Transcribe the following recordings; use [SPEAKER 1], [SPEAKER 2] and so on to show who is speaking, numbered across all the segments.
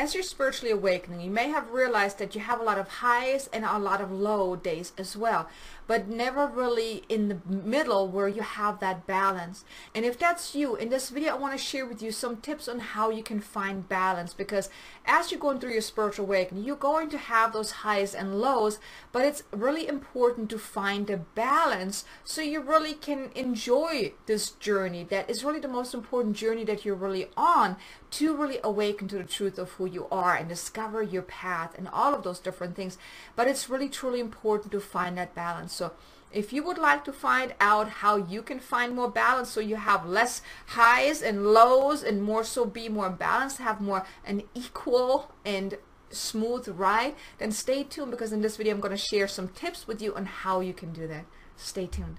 [SPEAKER 1] as you're spiritually awakening, you may have realized that you have a lot of highs and a lot of low days as well, but never really in the middle where you have that balance. And if that's you, in this video, I want to share with you some tips on how you can find balance because as you're going through your spiritual awakening, you're going to have those highs and lows, but it's really important to find a balance so you really can enjoy this journey that is really the most important journey that you're really on to really awaken to the truth of who you are and discover your path and all of those different things. But it's really truly important to find that balance. So if you would like to find out how you can find more balance so you have less highs and lows and more so be more balanced, have more an equal and smooth ride, then stay tuned because in this video I'm going to share some tips with you on how you can do that. Stay tuned.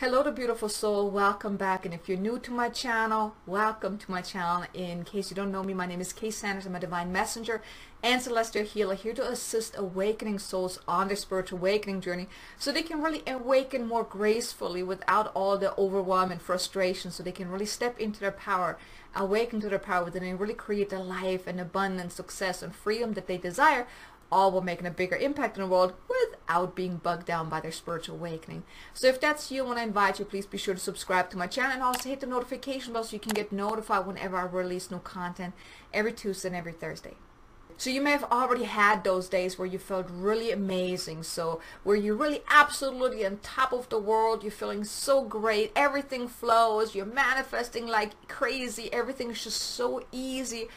[SPEAKER 1] Hello to beautiful soul, welcome back. And if you're new to my channel, welcome to my channel. In case you don't know me, my name is Kay Sanders, I'm a divine messenger and celestial healer here to assist awakening souls on their spiritual awakening journey so they can really awaken more gracefully without all the overwhelm and frustration so they can really step into their power, awaken to their power within and really create the life and abundance, success and freedom that they desire all while making a bigger impact in the world without being bugged down by their spiritual awakening. So if that's you, I want to invite you, please be sure to subscribe to my channel and also hit the notification bell so you can get notified whenever I release new content every Tuesday and every Thursday. So you may have already had those days where you felt really amazing. So where you're really absolutely on top of the world, you're feeling so great, everything flows, you're manifesting like crazy, everything's just so easy.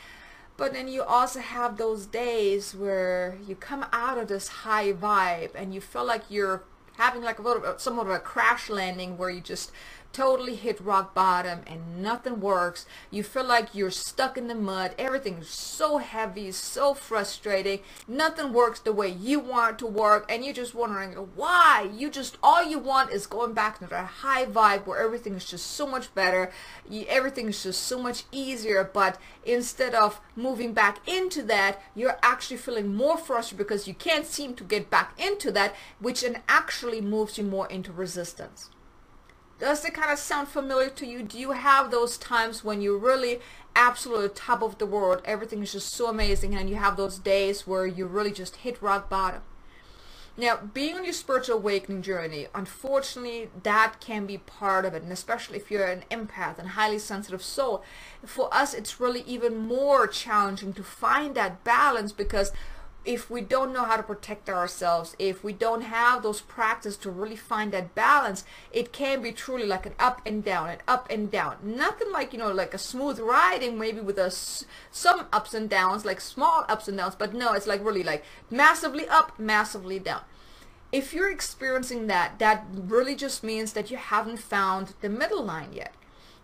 [SPEAKER 1] But then you also have those days where you come out of this high vibe and you feel like you're having like a little uh, somewhat of a crash landing where you just totally hit rock bottom and nothing works. You feel like you're stuck in the mud. Everything's so heavy, so frustrating. Nothing works the way you want it to work and you're just wondering why. You just, all you want is going back to that high vibe where everything is just so much better. You, everything is just so much easier. But instead of moving back into that, you're actually feeling more frustrated because you can't seem to get back into that, which then actually moves you more into resistance. Does it kind of sound familiar to you? Do you have those times when you're really absolutely top of the world, everything is just so amazing, and you have those days where you really just hit rock bottom? Now, being on your spiritual awakening journey, unfortunately, that can be part of it, and especially if you're an empath and highly sensitive soul, for us, it's really even more challenging to find that balance because if we don't know how to protect ourselves, if we don't have those practices to really find that balance, it can be truly like an up and down, and up and down. Nothing like, you know, like a smooth riding, maybe with a, some ups and downs, like small ups and downs, but no, it's like really like massively up, massively down. If you're experiencing that, that really just means that you haven't found the middle line yet.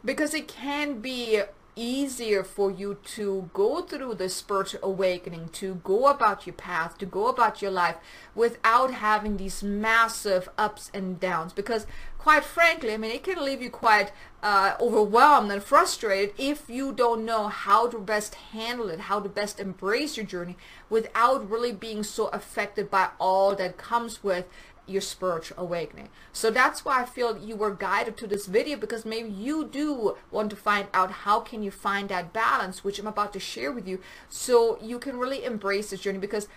[SPEAKER 1] Because it can be easier for you to go through the spiritual awakening, to go about your path, to go about your life without having these massive ups and downs. Because quite frankly, I mean, it can leave you quite uh, overwhelmed and frustrated if you don't know how to best handle it, how to best embrace your journey without really being so affected by all that comes with your spiritual awakening. So that's why I feel you were guided to this video because maybe you do want to find out how can you find that balance, which I'm about to share with you, so you can really embrace this journey because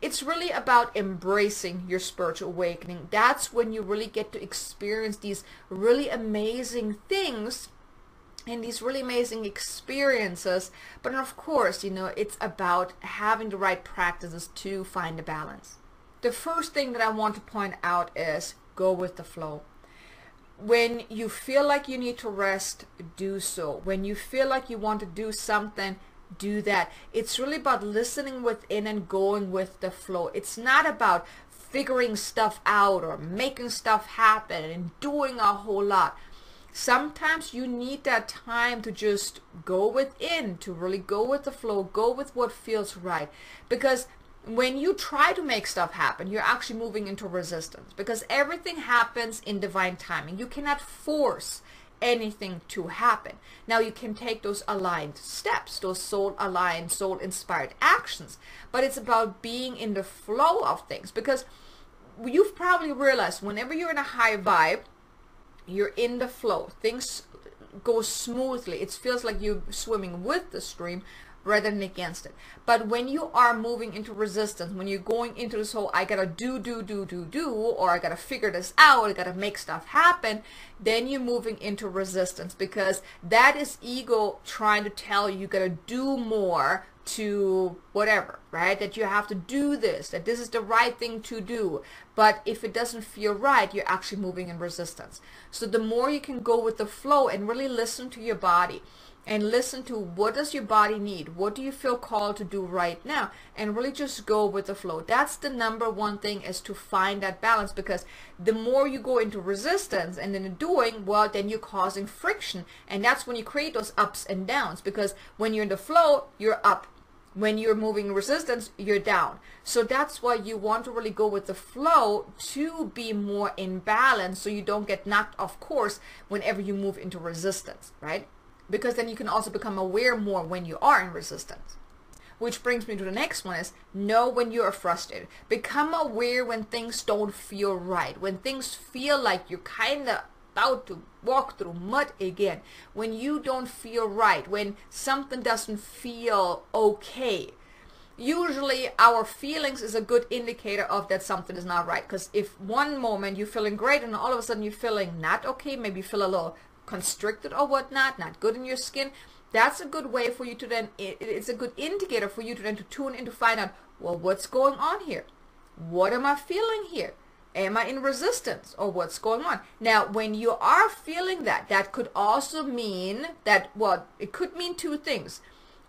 [SPEAKER 1] it's really about embracing your spiritual awakening. That's when you really get to experience these really amazing things and these really amazing experiences. But of course, you know, it's about having the right practices to find the balance the first thing that I want to point out is go with the flow. When you feel like you need to rest, do so. When you feel like you want to do something, do that. It's really about listening within and going with the flow. It's not about figuring stuff out or making stuff happen and doing a whole lot. Sometimes you need that time to just go within, to really go with the flow, go with what feels right. Because when you try to make stuff happen, you're actually moving into resistance because everything happens in divine timing. You cannot force anything to happen. Now you can take those aligned steps, those soul aligned, soul inspired actions, but it's about being in the flow of things because you've probably realized whenever you're in a high vibe, you're in the flow. Things go smoothly. It feels like you're swimming with the stream rather than against it. But when you are moving into resistance, when you're going into this whole I gotta do, do, do, do, do, or I gotta figure this out, I gotta make stuff happen, then you're moving into resistance because that is ego trying to tell you you gotta do more to whatever, right? That you have to do this, that this is the right thing to do. But if it doesn't feel right, you're actually moving in resistance. So the more you can go with the flow and really listen to your body and listen to what does your body need? What do you feel called to do right now? And really just go with the flow. That's the number one thing is to find that balance because the more you go into resistance and then doing well then you're causing friction. And that's when you create those ups and downs because when you're in the flow you're up. When you're moving resistance you're down. So that's why you want to really go with the flow to be more in balance so you don't get knocked off course whenever you move into resistance right because then you can also become aware more when you are in resistance. Which brings me to the next one is know when you are frustrated. Become aware when things don't feel right. When things feel like you're kind of about to walk through mud again. When you don't feel right. When something doesn't feel okay. Usually our feelings is a good indicator of that something is not right. Because if one moment you're feeling great and all of a sudden you're feeling not okay, maybe you feel a little constricted or whatnot, not good in your skin, that's a good way for you to then, it's a good indicator for you to then to tune in to find out, well, what's going on here? What am I feeling here? Am I in resistance or what's going on? Now, when you are feeling that, that could also mean that, well, it could mean two things.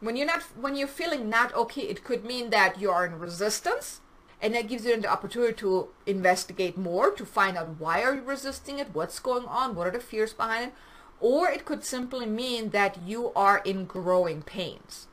[SPEAKER 1] When you're not, when you're feeling not okay, it could mean that you are in resistance and that gives you the opportunity to investigate more to find out why are you resisting it what's going on what are the fears behind it or it could simply mean that you are in growing pains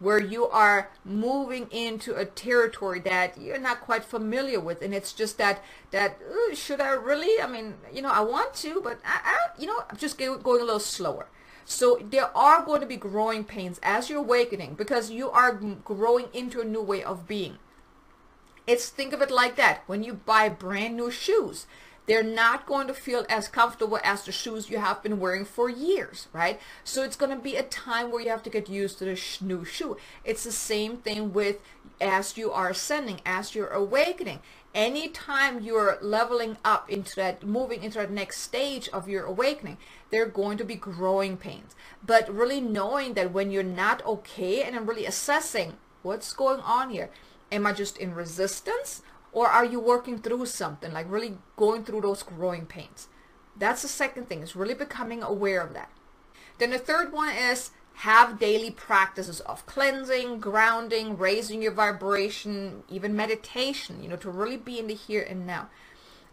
[SPEAKER 1] where you are moving into a territory that you're not quite familiar with and it's just that that should i really? I mean you know i want to but i, I you know i'm just going a little slower. So there are going to be growing pains as you're awakening because you are growing into a new way of being. It's think of it like that. When you buy brand new shoes, they're not going to feel as comfortable as the shoes you have been wearing for years, right? So it's going to be a time where you have to get used to the sh new shoe. It's the same thing with as you are ascending, as you're awakening. Anytime you're leveling up into that, moving into that next stage of your awakening, there are going to be growing pains. But really knowing that when you're not okay and I'm really assessing what's going on here, am I just in resistance or are you working through something like really going through those growing pains? That's the second thing is really becoming aware of that. Then the third one is have daily practices of cleansing grounding raising your vibration even meditation you know to really be in the here and now.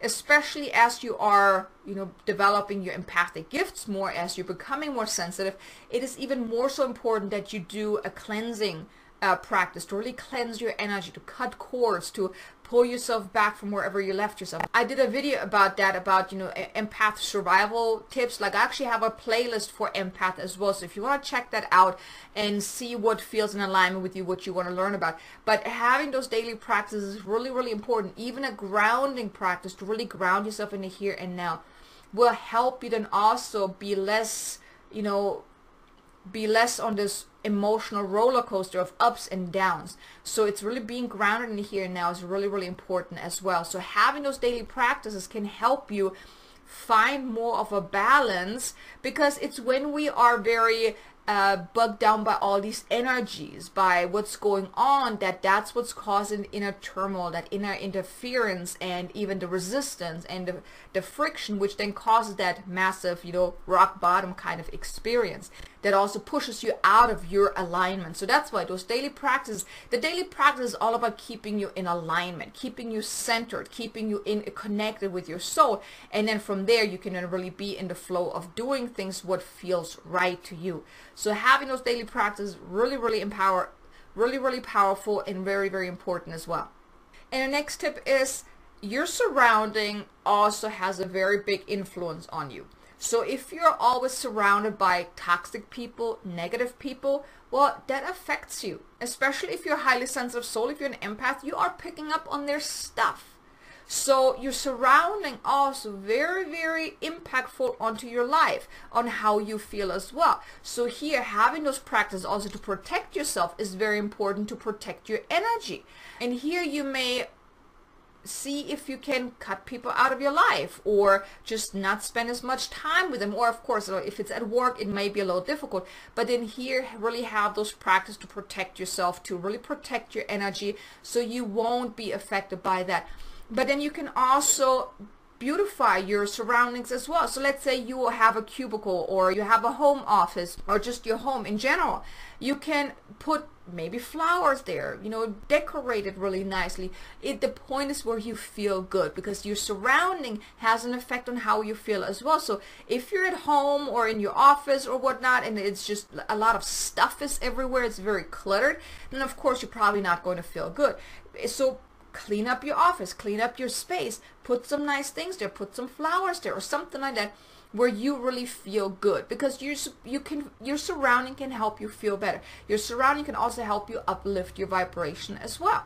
[SPEAKER 1] Especially as you are you know developing your empathic gifts more as you're becoming more sensitive it is even more so important that you do a cleansing uh, practice to really cleanse your energy, to cut cords, to pull yourself back from wherever you left yourself. I did a video about that, about, you know, empath survival tips. Like I actually have a playlist for empath as well. So if you want to check that out and see what feels in alignment with you, what you want to learn about. But having those daily practices is really, really important. Even a grounding practice to really ground yourself in the here and now will help you then also be less, you know, be less on this emotional roller coaster of ups and downs. So it's really being grounded in here and now is really, really important as well. So having those daily practices can help you find more of a balance because it's when we are very uh, bugged down by all these energies, by what's going on, that that's what's causing inner turmoil, that inner interference, and even the resistance and the, the friction, which then causes that massive, you know, rock bottom kind of experience that also pushes you out of your alignment. So that's why those daily practices, the daily practice is all about keeping you in alignment, keeping you centered, keeping you in connected with your soul. And then from there, you can really be in the flow of doing things what feels right to you. So having those daily practices really, really empower, really, really powerful and very, very important as well. And the next tip is your surrounding also has a very big influence on you. So if you're always surrounded by toxic people, negative people, well, that affects you. Especially if you're a highly sensitive soul, if you're an empath, you are picking up on their stuff. So your surrounding also very, very impactful onto your life, on how you feel as well. So here, having those practices also to protect yourself is very important to protect your energy. And here you may see if you can cut people out of your life or just not spend as much time with them. Or of course uh, if it's at work it may be a little difficult. But then here really have those practice to protect yourself to really protect your energy so you won't be affected by that. But then you can also beautify your surroundings as well. So let's say you have a cubicle or you have a home office or just your home in general. You can put maybe flowers there, you know, decorate it really nicely. It the point is where you feel good because your surrounding has an effect on how you feel as well. So if you're at home or in your office or whatnot and it's just a lot of stuff is everywhere, it's very cluttered, then of course you're probably not going to feel good. So clean up your office, clean up your space, put some nice things there, put some flowers there or something like that where you really feel good because you you can your surrounding can help you feel better. Your surrounding can also help you uplift your vibration as well.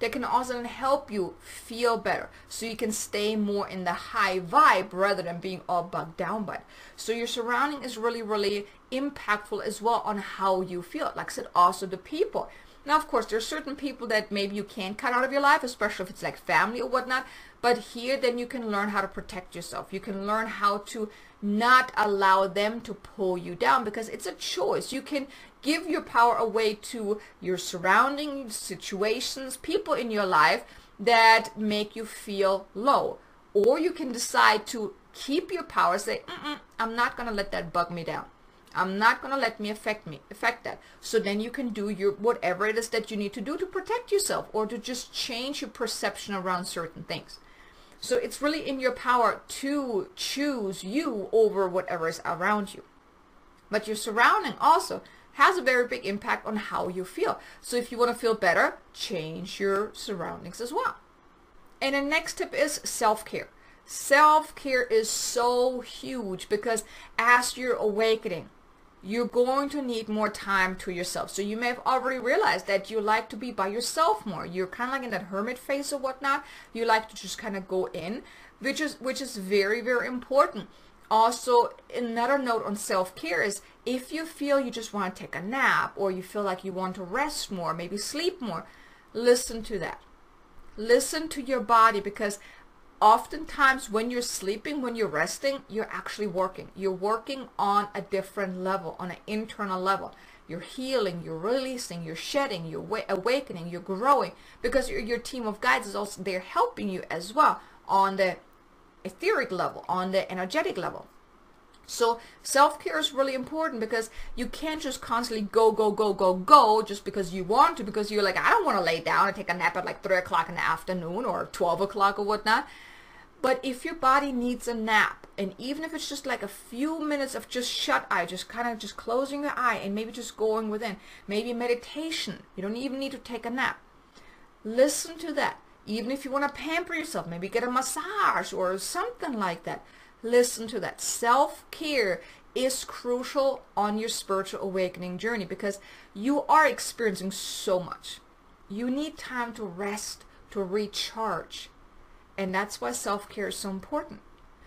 [SPEAKER 1] They can also help you feel better so you can stay more in the high vibe rather than being all bugged down by it. So your surrounding is really, really impactful as well on how you feel. Like I said, also the people. Now, of course, there are certain people that maybe you can't cut out of your life, especially if it's like family or whatnot. But here, then you can learn how to protect yourself. You can learn how to not allow them to pull you down because it's a choice. You can give your power away to your surrounding situations, people in your life that make you feel low. Or you can decide to keep your power, say, I'm not going to let that bug me down. I'm not going to let me affect me affect that. So then you can do your whatever it is that you need to do to protect yourself or to just change your perception around certain things. So it's really in your power to choose you over whatever is around you. But your surrounding also has a very big impact on how you feel. So if you want to feel better, change your surroundings as well. And the next tip is self-care. Self-care is so huge because as you're awakening, you're going to need more time to yourself. So you may have already realized that you like to be by yourself more. You're kind of like in that hermit phase or whatnot. You like to just kind of go in, which is which is very very important. Also, another note on self-care is if you feel you just want to take a nap or you feel like you want to rest more, maybe sleep more, listen to that. Listen to your body because oftentimes when you're sleeping, when you're resting, you're actually working. You're working on a different level, on an internal level. You're healing, you're releasing, you're shedding, you're awakening, you're growing because your, your team of guides is also, they're helping you as well on the etheric level, on the energetic level. So self-care is really important because you can't just constantly go, go, go, go, go just because you want to, because you're like, I don't want to lay down and take a nap at like 3 o'clock in the afternoon or 12 o'clock or whatnot. But if your body needs a nap, and even if it's just like a few minutes of just shut eye, just kind of just closing your eye and maybe just going within, maybe meditation, you don't even need to take a nap. Listen to that. Even if you want to pamper yourself, maybe get a massage or something like that. Listen to that. Self-care is crucial on your spiritual awakening journey because you are experiencing so much. You need time to rest, to recharge, and that's why self-care is so important.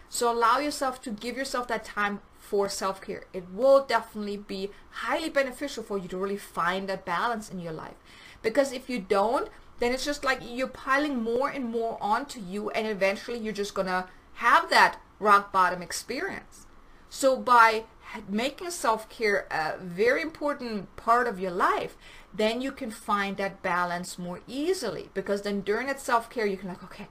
[SPEAKER 1] So allow yourself to give yourself that time for self-care. It will definitely be highly beneficial for you to really find that balance in your life. Because if you don't, then it's just like you're piling more and more onto you and eventually you're just going to have that rock bottom experience. So by making self-care a very important part of your life, then you can find that balance more easily because then during that self-care you can like, okay,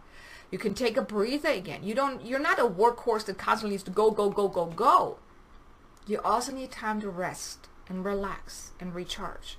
[SPEAKER 1] you can take a breather again. You don't, you're not a workhorse that constantly needs to go, go, go, go, go. You also need time to rest and relax and recharge.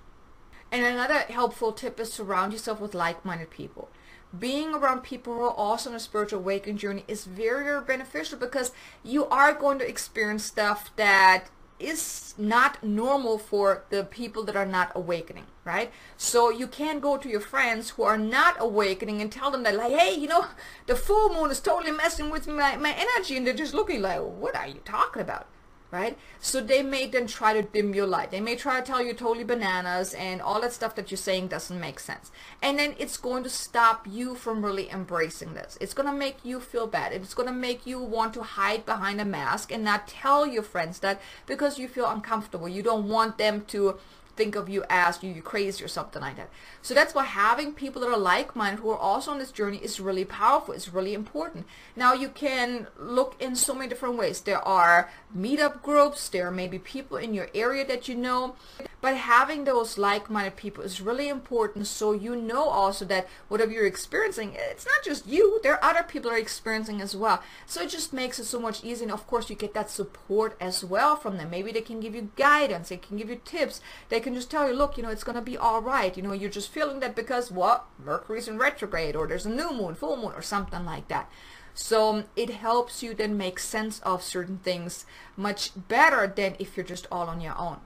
[SPEAKER 1] And another helpful tip is surround yourself with like-minded people. Being around people who are also on a spiritual awakening journey is very, very beneficial because you are going to experience stuff that is not normal for the people that are not awakening, right? So you can't go to your friends who are not awakening and tell them that like, hey, you know, the full moon is totally messing with my, my energy and they're just looking like, what are you talking about? Right? So they may then try to dim your light. They may try to tell you totally bananas and all that stuff that you're saying doesn't make sense. And then it's going to stop you from really embracing this. It's going to make you feel bad. It's going to make you want to hide behind a mask and not tell your friends that because you feel uncomfortable. You don't want them to think of you as you, you crazy or something like that. So that's why having people that are like-minded who are also on this journey is really powerful. It's really important. Now you can look in so many different ways. There are meetup groups. There may be people in your area that you know. But having those like-minded people is really important so you know also that whatever you're experiencing, it's not just you. There are other people are experiencing as well. So it just makes it so much easier. And of course, you get that support as well from them. Maybe they can give you guidance. They can give you tips. They can just tell you, look, you know, it's going to be all right. You know, you're just feeling that because what? Mercury's in retrograde or there's a new moon, full moon or something like that. So um, it helps you then make sense of certain things much better than if you're just all on your own.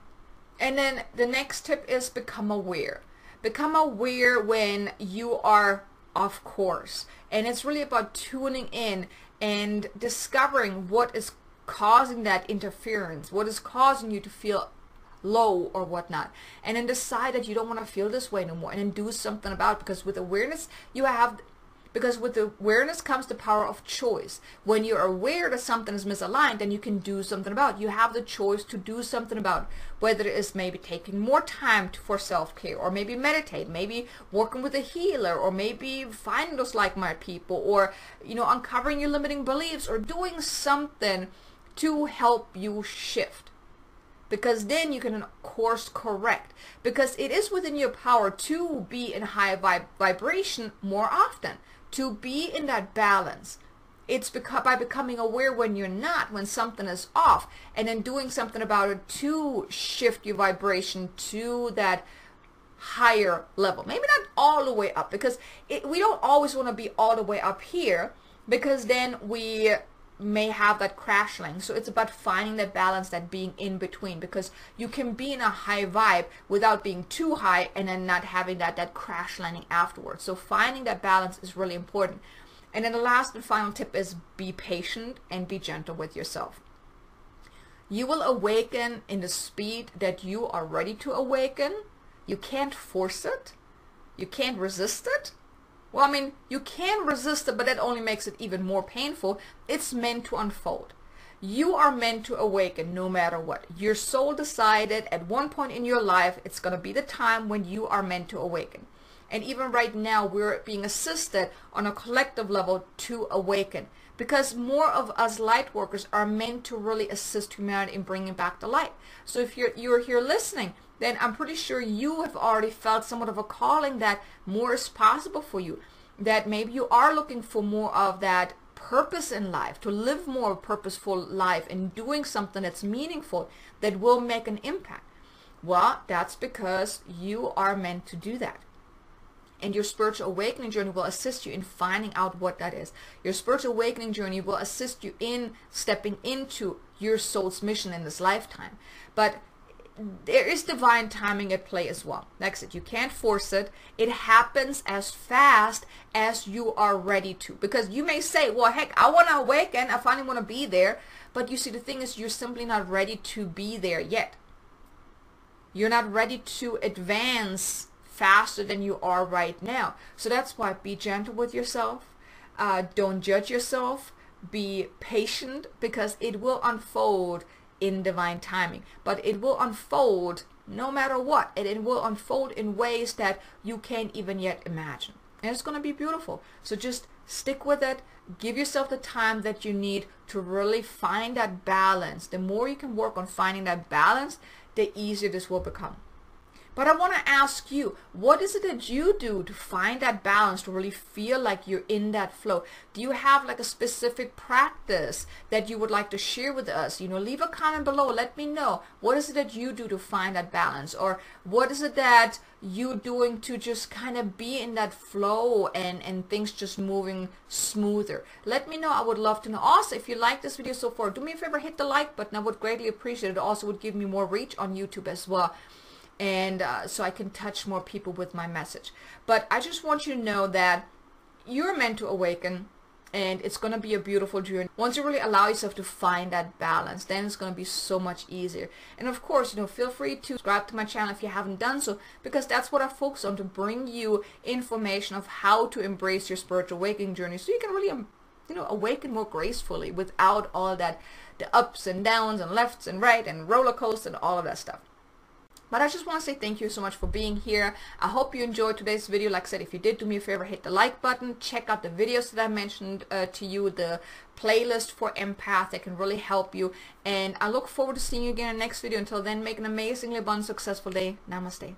[SPEAKER 1] And then the next tip is become aware. Become aware when you are off course. And it's really about tuning in and discovering what is causing that interference, what is causing you to feel low or whatnot and then decide that you don't want to feel this way no more and then do something about it because with awareness you have because with awareness comes the power of choice when you're aware that something is misaligned then you can do something about it. you have the choice to do something about it. whether it is maybe taking more time to, for self-care or maybe meditate maybe working with a healer or maybe finding those like-minded people or you know uncovering your limiting beliefs or doing something to help you shift because then you can of course correct. Because it is within your power to be in high vib- vibration more often to be in that balance. It's beca- by becoming aware when you're not when something is off and then doing something about it to shift your vibration to that higher level. Maybe not all the way up because it, we don't always want to be all the way up here because then we may have that crash link. So it's about finding that balance, that being in between, because you can be in a high vibe without being too high and then not having that, that crash landing afterwards. So finding that balance is really important. And then the last and final tip is be patient and be gentle with yourself. You will awaken in the speed that you are ready to awaken. You can't force it. You can't resist it well, I mean, you can resist it, but that only makes it even more painful. It's meant to unfold. You are meant to awaken no matter what. Your soul decided at one point in your life it's going to be the time when you are meant to awaken. And even right now, we're being assisted on a collective level to awaken because more of us light workers are meant to really assist humanity in bringing back the light. So if you're you're here listening, then I'm pretty sure you have already felt somewhat of a calling that more is possible for you. That maybe you are looking for more of that purpose in life, to live more purposeful life and doing something that's meaningful that will make an impact. Well, that's because you are meant to do that. And your spiritual awakening journey will assist you in finding out what that is. Your spiritual awakening journey will assist you in stepping into your soul's mission in this lifetime. But there is divine timing at play as well. Next, it you can't force it. It happens as fast as you are ready to. Because you may say, well, heck, I want to awaken. I finally want to be there. But you see, the thing is, you're simply not ready to be there yet. You're not ready to advance faster than you are right now. So that's why be gentle with yourself. Uh, don't judge yourself. Be patient because it will unfold in divine timing. But it will unfold no matter what. And it will unfold in ways that you can't even yet imagine. And it's going to be beautiful. So just stick with it. Give yourself the time that you need to really find that balance. The more you can work on finding that balance, the easier this will become. But I want to ask you, what is it that you do to find that balance, to really feel like you're in that flow? Do you have like a specific practice that you would like to share with us? You know, leave a comment below. Let me know. What is it that you do to find that balance? Or what is it that you're doing to just kind of be in that flow and, and things just moving smoother? Let me know. I would love to know. Also, if you like this video so far, do me a favor, hit the like button. I would greatly appreciate it. It also would give me more reach on YouTube as well and uh, so I can touch more people with my message. But I just want you to know that you're meant to awaken and it's going to be a beautiful journey. Once you really allow yourself to find that balance, then it's going to be so much easier. And of course, you know, feel free to subscribe to my channel if you haven't done so, because that's what I focus on, to bring you information of how to embrace your spiritual awakening journey so you can really, um, you know, awaken more gracefully without all that, the ups and downs and lefts and right and roller coaster and all of that stuff. But I just want to say thank you so much for being here. I hope you enjoyed today's video. Like I said, if you did, do me a favor, hit the like button. Check out the videos that I mentioned uh, to you, the playlist for empath that can really help you. And I look forward to seeing you again in the next video. Until then, make an amazingly abundant, successful day. Namaste.